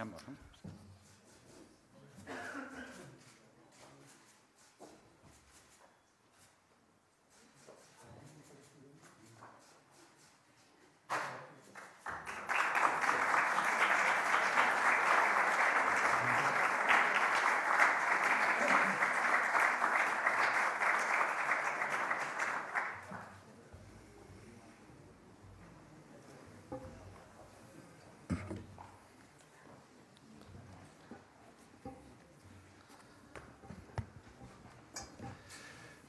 Jammer.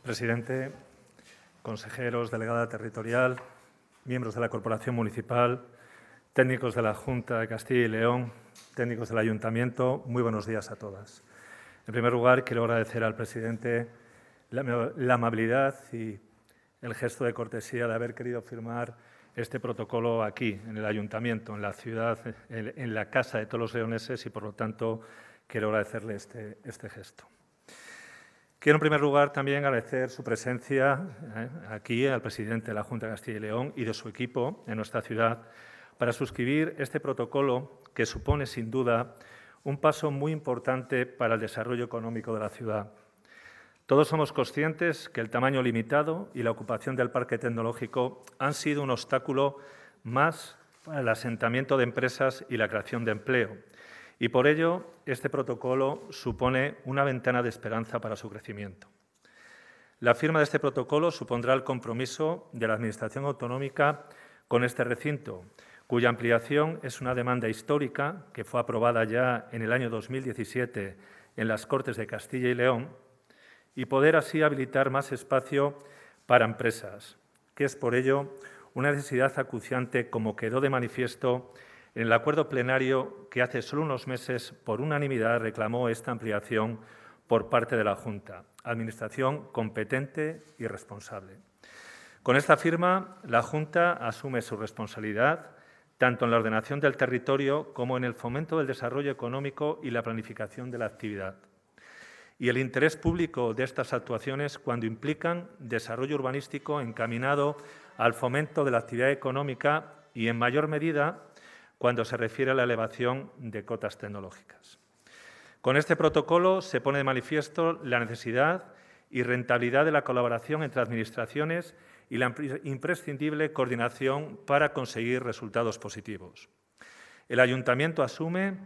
Presidente, consejeros, delegada territorial, miembros de la Corporación Municipal, técnicos de la Junta de Castilla y León, técnicos del Ayuntamiento, muy buenos días a todas. En primer lugar, quiero agradecer al presidente la, amabilidad y el gesto de cortesía de haber querido firmar este protocolo aquí, en el Ayuntamiento, en la ciudad, en, en la casa de todos los leoneses y, por lo tanto, quiero agradecerle este, este gesto. Quiero, en primer lugar, también agradecer su presencia eh, aquí al presidente de la Junta de Castilla y León y de su equipo en nuestra ciudad para suscribir este protocolo que supone, sin duda, un paso muy importante para el desarrollo económico de la ciudad. Todos somos conscientes que el tamaño limitado y la ocupación del parque tecnológico han sido un obstáculo más para el asentamiento de empresas y la creación de empleo, y por ello, este protocolo supone una ventana de esperanza para su crecimiento. La firma de este protocolo supondrá el compromiso de la Administración autonómica con este recinto, cuya ampliación es una demanda histórica que fue aprobada ya en el año 2017 en las Cortes de Castilla y León, y poder así habilitar más espacio para empresas, que es por ello una necesidad acuciante, como quedó de manifiesto en el acuerdo plenario que hace solo unos meses, por unanimidad, reclamó esta ampliación por parte de la Junta, Administración competente y responsable. Con esta firma, la Junta asume su responsabilidad tanto en la ordenación del territorio como en el fomento del desarrollo económico y la planificación de la actividad. Y el interés público de estas actuaciones cuando implican desarrollo urbanístico encaminado al fomento de la actividad económica y, en mayor medida, cuando se refiere a la elevación de cotas tecnológicas. Con este protocolo se pone de manifiesto la necesidad y rentabilidad de la colaboración entre administraciones y la imprescindible coordinación para conseguir resultados positivos. El Ayuntamiento asume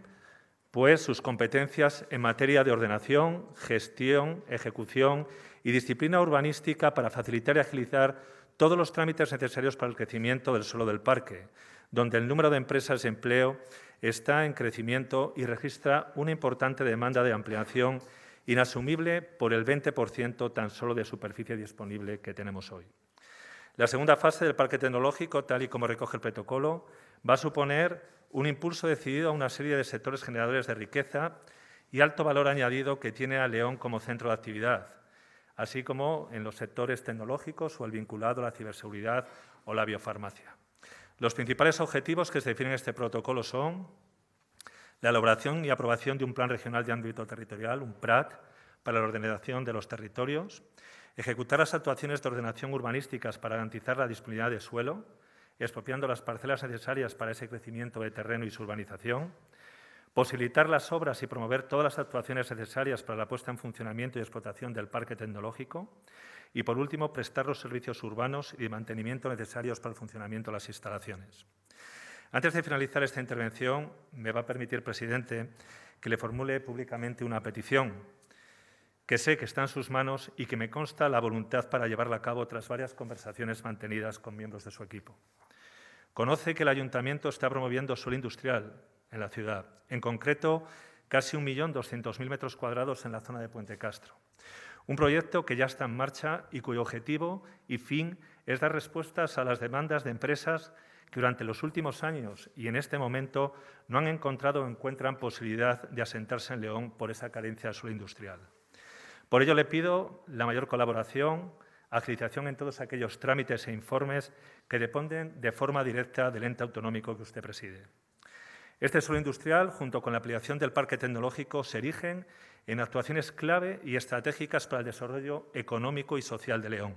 pues sus competencias en materia de ordenación, gestión, ejecución y disciplina urbanística para facilitar y agilizar todos los trámites necesarios para el crecimiento del suelo del parque, donde el número de empresas de empleo está en crecimiento y registra una importante demanda de ampliación inasumible por el 20% tan solo de superficie disponible que tenemos hoy. La segunda fase del parque tecnológico, tal y como recoge el protocolo, va a suponer un impulso decidido a una serie de sectores generadores de riqueza y alto valor añadido que tiene a León como centro de actividad, así como en los sectores tecnológicos o el vinculado a la ciberseguridad o la biofarmacia. Los principales objetivos que se definen en este protocolo son la elaboración y aprobación de un Plan Regional de Ámbito Territorial, un PRAT, para la ordenación de los territorios, ejecutar las actuaciones de ordenación urbanísticas para garantizar la disponibilidad de suelo, expropiando las parcelas necesarias para ese crecimiento de terreno y su urbanización, posibilitar las obras y promover todas las actuaciones necesarias para la puesta en funcionamiento y explotación del parque tecnológico, y, por último, prestar los servicios urbanos y de mantenimiento necesarios para el funcionamiento de las instalaciones. Antes de finalizar esta intervención, me va a permitir, presidente, que le formule públicamente una petición que sé que está en sus manos y que me consta la voluntad para llevarla a cabo tras varias conversaciones mantenidas con miembros de su equipo. Conoce que el Ayuntamiento está promoviendo suelo industrial en la ciudad, en concreto casi 1.200.000 metros cuadrados en la zona de Puente Castro. Un proyecto que ya está en marcha y cuyo objetivo y fin es dar respuestas a las demandas de empresas que durante los últimos años y en este momento no han encontrado o encuentran posibilidad de asentarse en León por esa carencia de suelo industrial. Por ello le pido la mayor colaboración, agilización en todos aquellos trámites e informes que dependen de forma directa del ente autonómico que usted preside. Este suelo industrial, junto con la ampliación del parque tecnológico, se erigen en actuaciones clave y estratégicas para el desarrollo económico y social de León.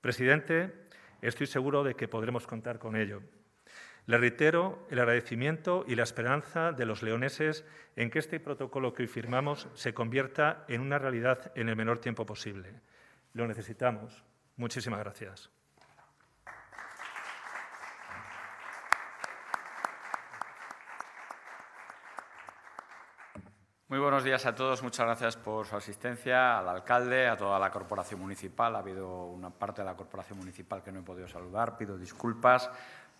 Presidente, estoy seguro de que podremos contar con ello. Le reitero el agradecimiento y la esperanza de los leoneses en que este protocolo que hoy firmamos se convierta en una realidad en el menor tiempo posible. Lo necesitamos. Muchísimas gracias. Muy buenos días a todos. Muchas gracias por su asistencia, al alcalde, a toda la corporación municipal. Ha habido una parte de la corporación municipal que no he podido saludar. Pido disculpas.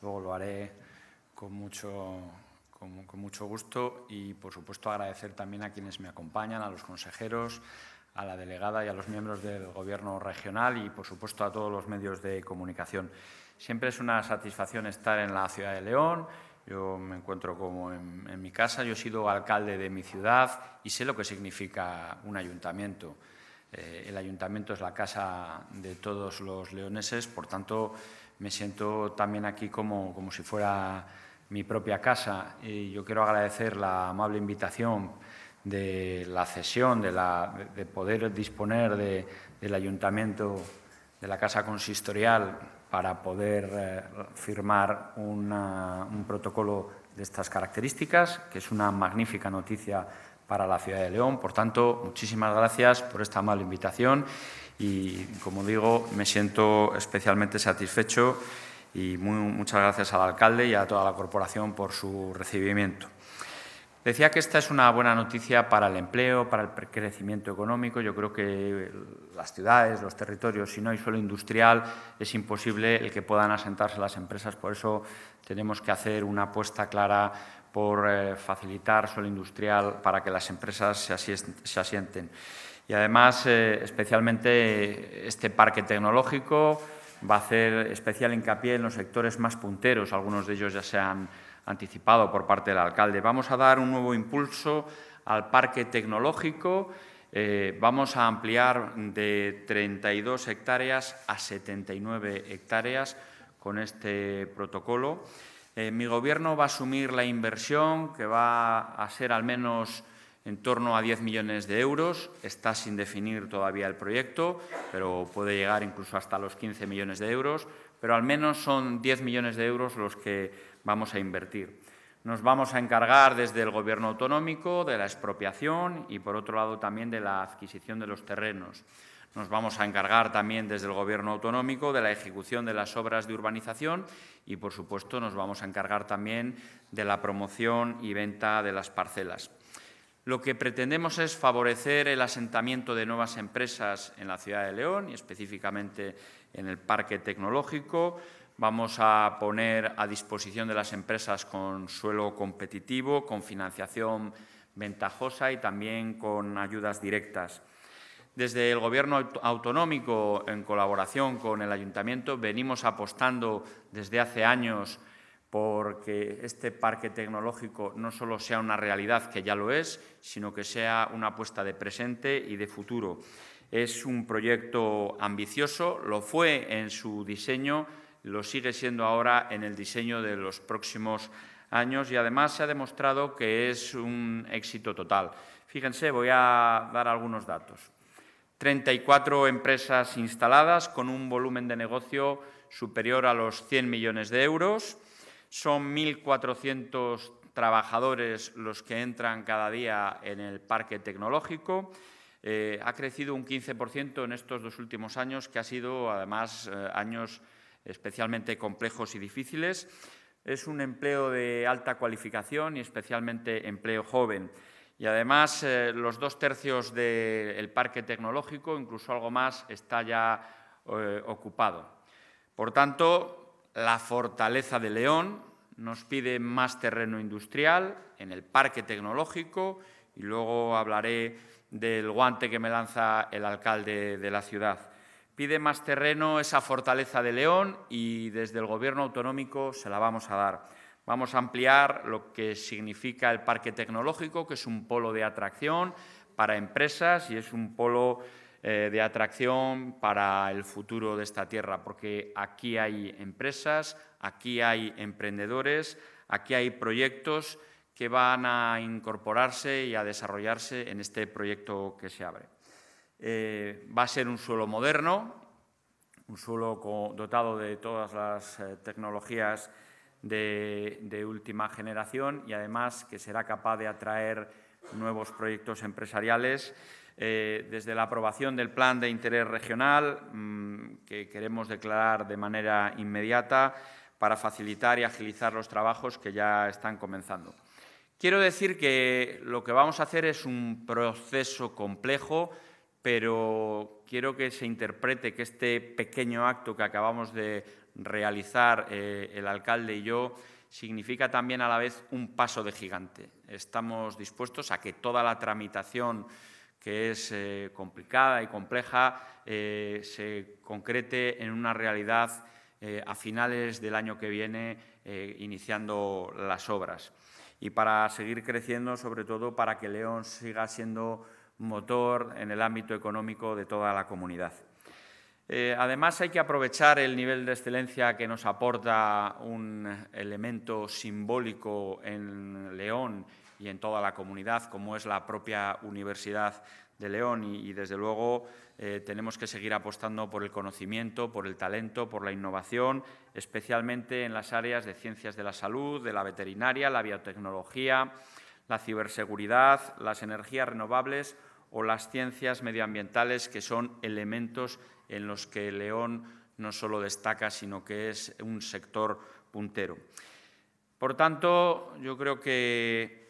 Luego lo haré con mucho, con, mucho gusto y, por supuesto, agradecer también a quienes me acompañan, a los consejeros, a la delegada y a los miembros del Gobierno regional y, por supuesto, a todos los medios de comunicación. Siempre es una satisfacción estar en la ciudad de León yo me encuentro como en, mi casa, yo he sido alcalde de mi ciudad y sé lo que significa un ayuntamiento. Eh, el ayuntamiento es la casa de todos los leoneses, por tanto me siento también aquí como, como si fuera mi propia casa. Y yo quiero agradecer la amable invitación de la cesión, de, la, de poder disponer de, del ayuntamiento, de la casa consistorial para poder eh, firmar un protocolo de estas características, que es una magnífica noticia para la ciudad de León. Por tanto, muchísimas gracias por esta amable invitación y, como digo, me siento especialmente satisfecho y muchas gracias al alcalde y a toda la corporación por su recibimiento. Decía que esta es una buena noticia para el empleo, para el crecimiento económico. Yo creo que las ciudades, los territorios, si no hay suelo industrial, es imposible el que puedan asentarse las empresas. Por eso tenemos que hacer una apuesta clara por eh, facilitar suelo industrial para que las empresas se, asienten. Y además, eh, especialmente este parque tecnológico va a hacer especial hincapié en los sectores más punteros. Algunos de ellos ya se han anticipado por parte del alcalde. Vamos a dar un nuevo impulso al parque tecnológico. Eh, vamos a ampliar de 32 hectáreas a 79 hectáreas con este protocolo. Eh, mi Gobierno va a asumir la inversión, que va a ser al menos en torno a 10 millones de euros. Está sin definir todavía el proyecto, pero puede llegar incluso hasta los 15 millones de euros. Pero al menos son 10 millones de euros los que vamos a invertir. Nos vamos a encargar desde el Gobierno autonómico de la expropiación y, por otro lado, también de la adquisición de los terrenos. Nos vamos a encargar también desde el Gobierno autonómico de la ejecución de las obras de urbanización y, por supuesto, nos vamos a encargar también de la promoción y venta de las parcelas. Lo que pretendemos es favorecer el asentamiento de nuevas empresas en la ciudad de León y específicamente en el parque tecnológico, Vamos a poner a disposición de las empresas con suelo competitivo, con financiación ventajosa y también con ayudas directas. Desde el Gobierno autonómico, en colaboración con el Ayuntamiento, venimos apostando desde hace años por que este parque tecnológico no solo sea una realidad, que ya lo es, sino que sea una apuesta de presente y de futuro. Es un proyecto ambicioso, lo fue en su diseño, lo sigue siendo ahora en el diseño de los próximos años y además se ha demostrado que es un éxito total. Fíjense, voy a dar algunos datos. 34 empresas instaladas con un volumen de negocio superior a los 100 millones de euros. Son 1.400 trabajadores los que entran cada día en el parque tecnológico. Eh, ha crecido un 15% en estos dos últimos años, que ha sido además eh, años especialmente complejos y difíciles. Es un empleo de alta cualificación y especialmente empleo joven. Y además eh, los dos tercios del parque tecnológico, incluso algo más, está ya eh, ocupado. Por tanto, la fortaleza de León nos pide más terreno industrial en el parque tecnológico y luego hablaré del guante que me lanza el alcalde de la ciudad. Pide más terreno esa fortaleza de León y desde el Gobierno autonómico se la vamos a dar. Vamos a ampliar lo que significa el parque tecnológico, que es un polo de atracción para empresas y es un polo eh, de atracción para el futuro de esta tierra, porque aquí hay empresas, aquí hay emprendedores, aquí hay proyectos que van a incorporarse y a desarrollarse en este proyecto que se abre. Eh, va a ser un suelo moderno, un suelo dotado de todas las eh, tecnologías de, última generación y además que será capaz de atraer nuevos proyectos empresariales. Eh, desde la aprobación del Plan de Interés Regional, mm, que queremos declarar de manera inmediata para facilitar y agilizar los trabajos que ya están comenzando. Quiero decir que lo que vamos a hacer es un proceso complejo, pero quiero que se interprete que este pequeño acto que acabamos de realizar eh, el alcalde y yo significa también a la vez un paso de gigante. Estamos dispuestos a que toda la tramitación que es eh, complicada y compleja eh, se concrete en una realidad a finales del año que viene, iniciando las obras. Y para seguir creciendo, sobre todo para que León siga siendo motor en el ámbito económico de toda la comunidad. Eh, además, hay que aprovechar el nivel de excelencia que nos aporta un elemento simbólico en León y en toda la comunidad, como es la propia Universidad de León. Y, desde luego, eh, tenemos que seguir apostando por el conocimiento, por el talento, por la innovación, especialmente en las áreas de ciencias de la salud, de la veterinaria, la biotecnología, la ciberseguridad, las energías renovables o las ciencias medioambientales, que son elementos en los que León no solo destaca, sino que es un sector puntero. Por tanto, yo creo que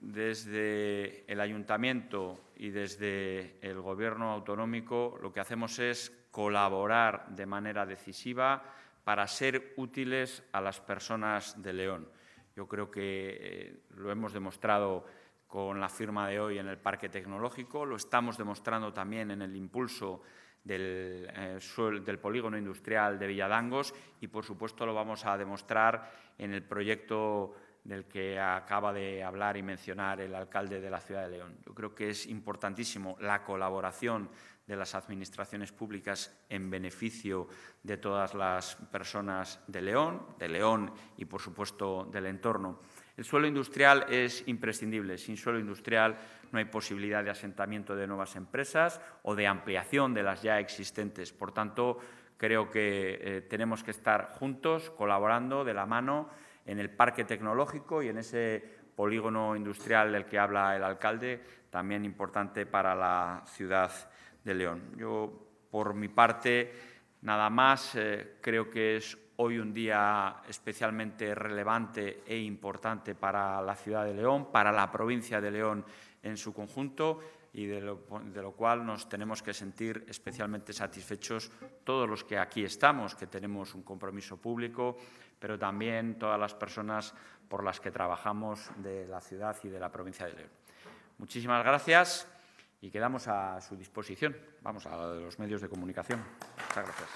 desde el ayuntamiento y desde el Gobierno autonómico lo que hacemos es colaborar de manera decisiva para ser útiles a las personas de León. Yo creo que eh, lo hemos demostrado con la firma de hoy en el Parque Tecnológico, lo estamos demostrando también en el impulso del, eh, del, polígono industrial de Villadangos y, por supuesto, lo vamos a demostrar en el proyecto del que acaba de hablar y mencionar el alcalde de la ciudad de León. Yo creo que es importantísimo la colaboración de las administraciones públicas en beneficio de todas las personas de León, de León y, por supuesto, del entorno. El suelo industrial es imprescindible. Sin suelo industrial no hay posibilidad de asentamiento de nuevas empresas o de ampliación de las ya existentes. Por tanto, creo que eh, tenemos que estar juntos, colaborando de la mano en el parque tecnológico y en ese polígono industrial del que habla el alcalde, también importante para la ciudad de León. Yo, por mi parte, nada más, eh, creo que es hoy un día especialmente relevante e importante para la ciudad de León, para la provincia de León en su conjunto y de lo, cual nos tenemos que sentir especialmente satisfechos todos los que aquí estamos, que tenemos un compromiso público, pero también todas las personas por las que trabajamos de la ciudad y de la provincia de León. Muchísimas gracias y quedamos a su disposición. Vamos a los medios de comunicación. Muchas gracias.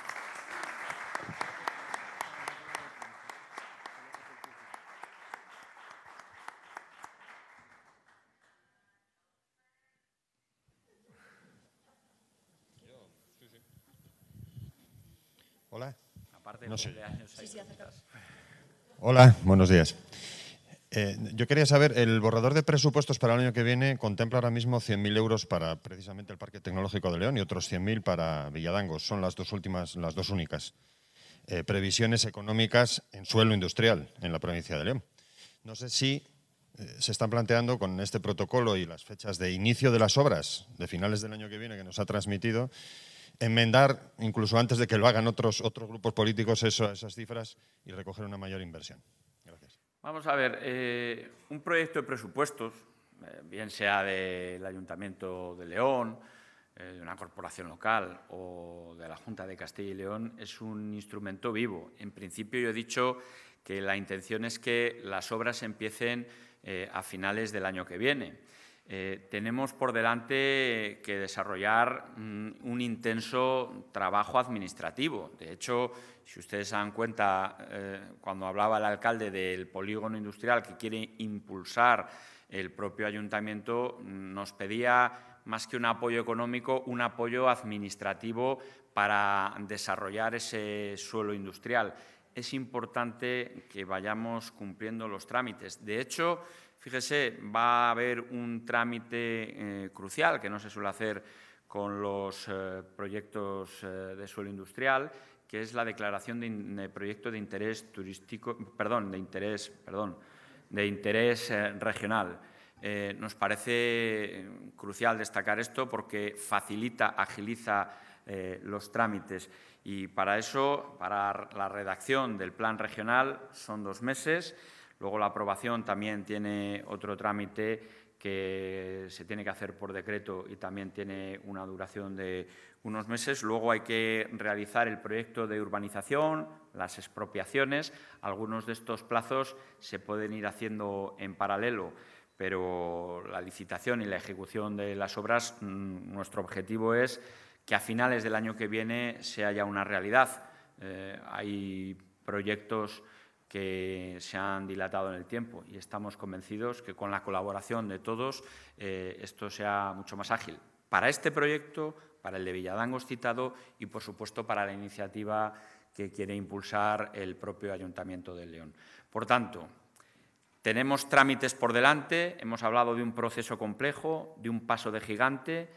Hola, buenos días. Eh, yo quería saber, el borrador de presupuestos para el año que viene contempla ahora mismo 100.000 euros para precisamente el Parque Tecnológico de León y otros 100.000 para Villadangos. Son las dos últimas, las dos únicas eh, previsiones económicas en suelo industrial en la provincia de León. No sé si eh, se están planteando con este protocolo y las fechas de inicio de las obras de finales del año que viene que nos ha transmitido, enmendar, incluso antes de que lo hagan otros, otros grupos políticos, esas cifras y recoger una mayor inversión. Vamos a ver, eh, un proyecto de presupuestos, eh, bien sea del Ayuntamiento de León, eh, de una corporación local o de la Junta de Castilla y León, es un instrumento vivo. En principio yo he dicho que la intención es que las obras empiecen a finales del año que viene. Eh, tenemos por delante que desarrollar mm, un intenso trabajo administrativo. De hecho, si ustedes se dan cuenta, eh, cuando hablaba el alcalde del polígono industrial que quiere impulsar el propio ayuntamiento, nos pedía más que un apoyo económico, un apoyo administrativo para desarrollar ese suelo industrial. Es importante que vayamos cumpliendo los trámites. De hecho, Fíjese, va a haber un trámite eh, crucial que no se suele hacer con los eh, proyectos eh, de suelo industrial, que es la declaración de, proyecto de interés turístico, perdón, de interés, perdón, de interés regional. nos parece crucial destacar esto porque facilita, agiliza los trámites y para eso, para la redacción del plan regional son dos meses. Luego la aprobación también tiene otro trámite que se tiene que hacer por decreto y también tiene una duración de unos meses. Luego hay que realizar el proyecto de urbanización, las expropiaciones. Algunos de estos plazos se pueden ir haciendo en paralelo, pero la licitación y la ejecución de las obras, mm, nuestro objetivo es que a finales del año que viene se haya una realidad. Eh, hay proyectos que se han dilatado en el tiempo y estamos convencidos que con la colaboración de todos eh, esto sea mucho más ágil. Para este proyecto, para el de Villadangos citado y, por supuesto, para la iniciativa que quiere impulsar el propio Ayuntamiento de León. Por tanto, tenemos trámites por delante, hemos hablado de un proceso complejo, de un paso de gigante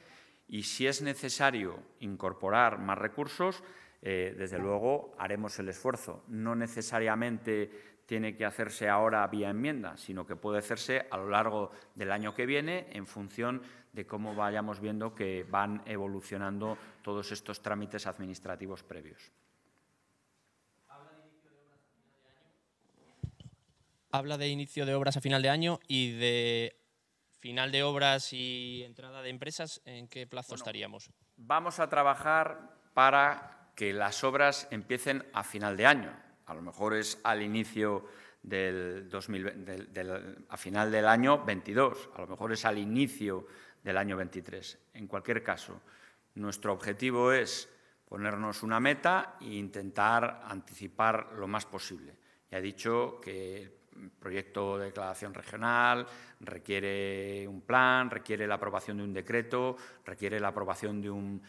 y si es necesario incorporar más recursos, eh, desde luego haremos el esfuerzo. No necesariamente tiene que hacerse ahora vía enmienda, sino que puede hacerse a lo largo del año que viene en función de cómo vayamos viendo que van evolucionando todos estos trámites administrativos previos. Habla de inicio de obras a final de año y de final de obras y entrada de empresas, ¿en qué plazo estaríamos? Vamos a trabajar para que las obras empiecen a final de año. A lo mejor es al inicio del, a final del año 22, a lo mejor es al inicio del año 23. En cualquier caso, nuestro objetivo es ponernos una meta e intentar anticipar lo más posible. Ya he dicho que proyecto de declaración regional, requiere un plan, requiere la aprobación de un decreto, requiere la aprobación de un,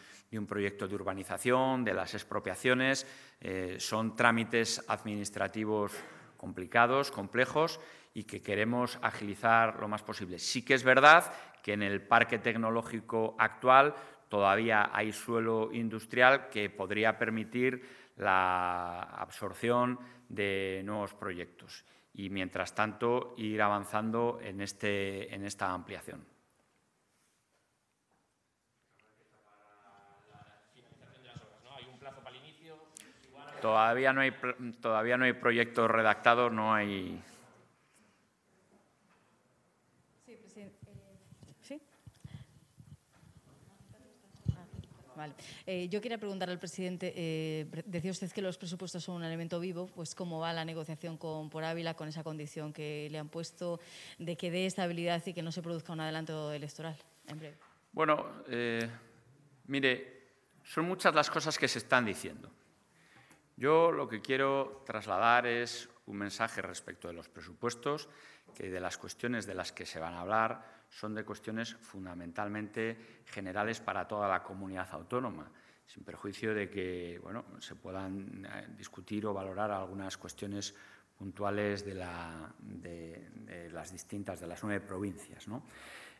proyecto de urbanización, de las expropiaciones. Eh, son trámites administrativos complicados, complejos y que queremos agilizar lo más posible. Sí que es verdad que en el parque tecnológico actual todavía hay suelo industrial que podría permitir la absorción de nuevos proyectos y, mientras tanto, ir avanzando en, este, en esta ampliación. Todavía no hay, todavía no hay proyectos redactados, no hay Eh, yo quería preguntar al presidente, eh, decía usted que los presupuestos son un elemento vivo, pues cómo va la negociación con Por Ávila con esa condición que le han puesto de que dé estabilidad y que no se produzca un adelanto electoral en breve. Bueno, eh, mire, son muchas las cosas que se están diciendo. Yo lo que quiero trasladar es un mensaje respecto de los presupuestos, que de las cuestiones de las que se van a hablar son de cuestiones fundamentalmente generales para toda la comunidad autónoma, sin perjuicio de que bueno, se puedan eh, discutir o valorar algunas cuestiones puntuales de, las distintas, de las nueve provincias.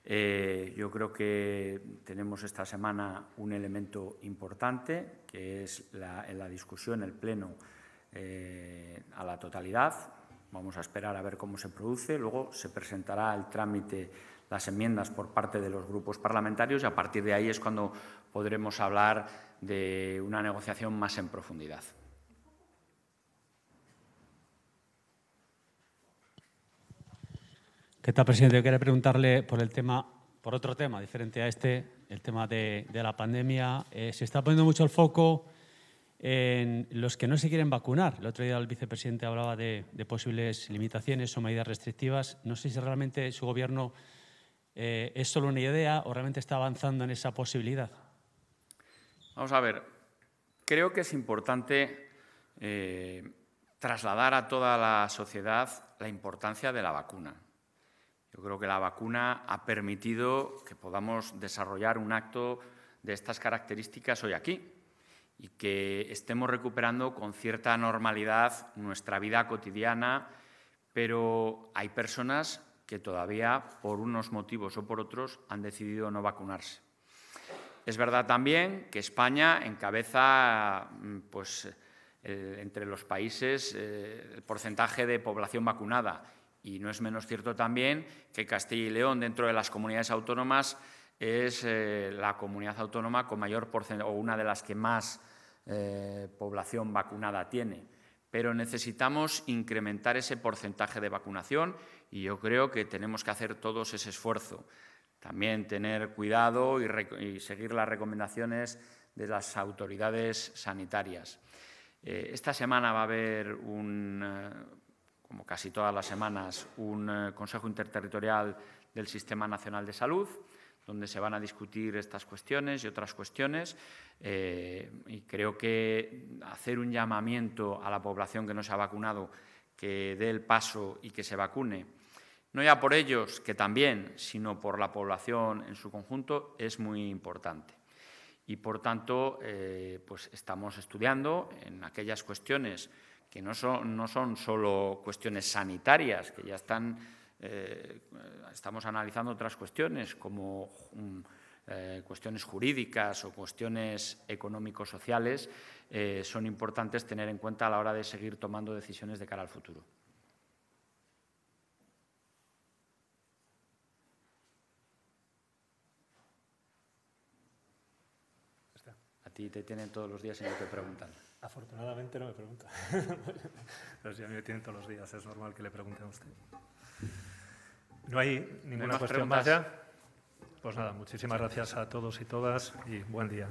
Eh, yo creo que tenemos esta semana un elemento importante, que es la, la discusión, el pleno eh, a la totalidad. Vamos a esperar a ver cómo se produce. Luego se presentará el trámite las enmiendas por parte de los grupos parlamentarios y a partir de ahí es cuando podremos hablar de una negociación más en profundidad. ¿Qué tal, presidente? Yo quería preguntarle por el tema, por otro tema diferente a este, el tema de, la pandemia. Eh, se está poniendo mucho el foco en los que no se quieren vacunar. El otro día el vicepresidente hablaba de, de posibles limitaciones o medidas restrictivas. No sé si realmente su gobierno eh, ¿Es solo una idea o realmente está avanzando en esa posibilidad? Vamos a ver, creo que es importante eh, trasladar a toda la sociedad la importancia de la vacuna. Yo creo que la vacuna ha permitido que podamos desarrollar un acto de estas características hoy aquí y que estemos recuperando con cierta normalidad nuestra vida cotidiana, pero hay personas que todavía, por unos motivos o por otros, han decidido no vacunarse. Es verdad también que España encabeza mm, pues, entre los países eh, el porcentaje de población vacunada y no es menos cierto también que Castilla y León, dentro de las comunidades autónomas, es eh, la comunidad autónoma con mayor porcentaje, o una de las que más eh, población vacunada tiene. Pero necesitamos incrementar ese porcentaje de vacunación y yo creo que tenemos que hacer todos ese esfuerzo. También tener cuidado y, seguir las recomendaciones de las autoridades sanitarias. Eh, esta semana va a haber un, como casi todas las semanas, un Consejo Interterritorial del Sistema Nacional de Salud donde se van a discutir estas cuestiones y otras cuestiones. Eh, y creo que hacer un llamamiento a la población que no se ha vacunado que dé el paso y que se vacune, no ya por ellos, que también, sino por la población en su conjunto, es muy importante. Y, por tanto, eh, pues estamos estudiando en aquellas cuestiones que no son, no son solo cuestiones sanitarias, que ya están eh, estamos analizando otras cuestiones como mm, eh, cuestiones jurídicas o cuestiones económico-sociales, eh, son importantes tener en cuenta a la hora de seguir tomando decisiones de cara al futuro. A ti te tienen todos los días y no te preguntan. Afortunadamente no me pregunta. Pero si a mí me tienen todos los días, es normal que le pregunten a usted. No hay ninguna cuestión más ya. Pues nada, muchísimas gracias a todos y todas y buen día.